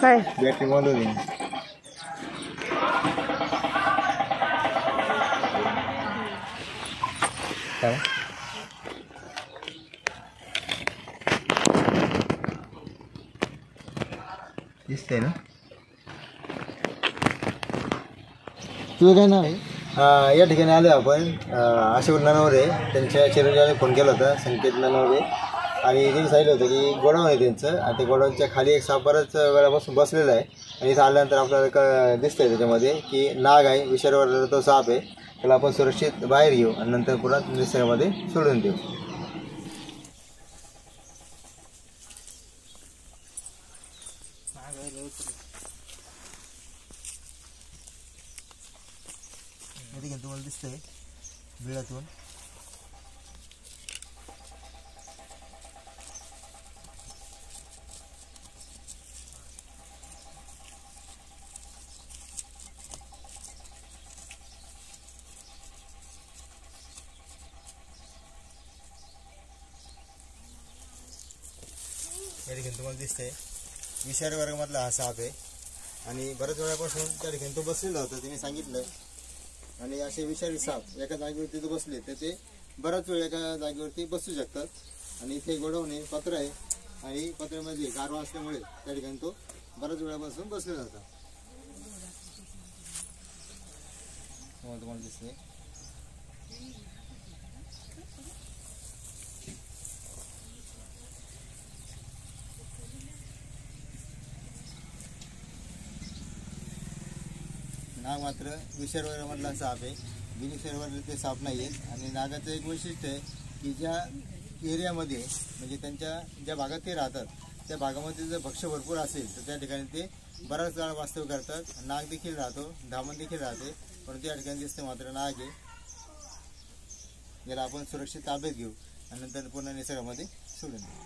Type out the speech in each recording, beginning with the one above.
काय? बॅटरी होती काय दिसतंय ना? तुझं काय नाव आहे? या ठिकाणी आलो आपण. अशोक ननवरे त्यांच्या चिरंजीवाने फोन केला होता संकेत ननवरे. आणि त्यांनी सांगितलं होतं की गोडाऊन आहे त्यांचं. आणि ते गोडाऊनच्या खाली एक साप वेळापासून बसलेला आहे. आणि इथं आल्यानंतर आपल्याला क दिसतं आहे त्याच्यामध्ये की नाग आहे. विषारीवर तो साप आहे. त्याला आपण सुरक्षित बाहेर घेऊ आणि नंतर पुन्हा निसर्गामध्ये सोडून देऊ या ठिकाणी तुम्हाला दिसतंय बिळातून या ठिकाणी तुम्हाला दिसतंय विषारी वर्गामधला हा साप आहे. आणि बऱ्याच वेळापासून त्या ठिकाणी तो बसलेला होता तिने सांगितलं आणि असे विषारी साप एका जागेवरती जर बसले तर ते बराच वेळ एका जागेवरती बसू शकतात. आणि इथे गोडवणे पत्र आहे. आणि पत्र्यामध्ये गारवा असल्यामुळे त्या ठिकाणी तो बऱ्याच वेळापासून बसले जातात. तुम्हाला तुम्हाला दिसते नाग मात्र विसर्वरमधला साप आहे. बिनविषारवर ते साप नाही आहेत आणि नागाचं एक वैशिष्ट्य आहे की ज्या एरियामध्ये म्हणजे त्यांच्या ज्या भागात ते राहतात त्या भागामध्ये जर भक्ष्य भरपूर असेल तर त्या ठिकाणी ते बराच काळ वास्तव करतात. नाग देखील राहतो धामण देखील राहते परंतु या ठिकाणी दिसते मात्र नाग आहे. ज्याला आपण सुरक्षित ताब्यात घेऊ आणि नंतर पुन्हा निसर्गामध्ये सोडून देऊ.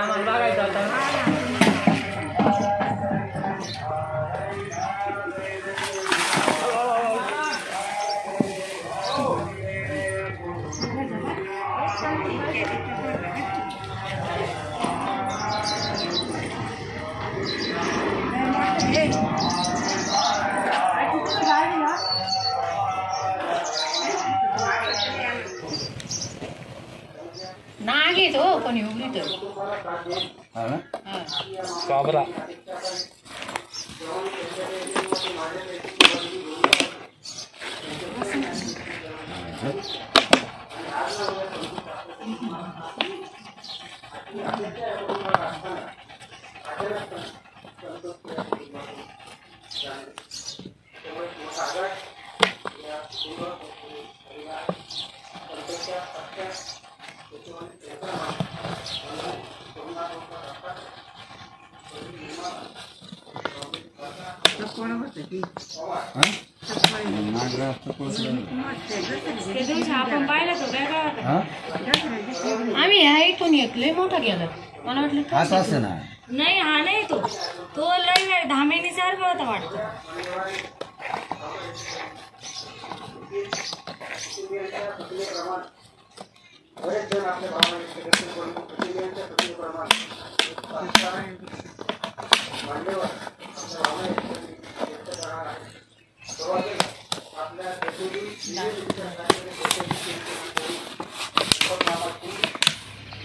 नाग येत हो कोणी उघडी तर. हा ना? आम्ही ह्या इथून एक लय मोठा गेला. मला वाटलं तो असं असं ना नाही हा नाही तो. तो लय वेळ दहा महिने सारखा होता वाटतं.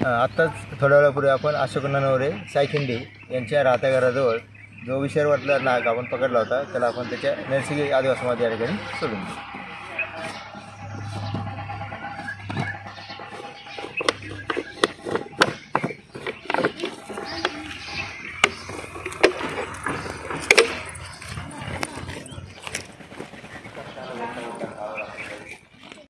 आत्ताच थोड्या वेळापूर्वी आपण अशोक ननवरे सायखिंडी यांच्या राहत्या घराजवळ जो विषारवरला नाग आपण पकडला होता त्याला आपण त्याच्या नैसर्गिक आदिवासामध्ये या ठिकाणी सोडून दिलं.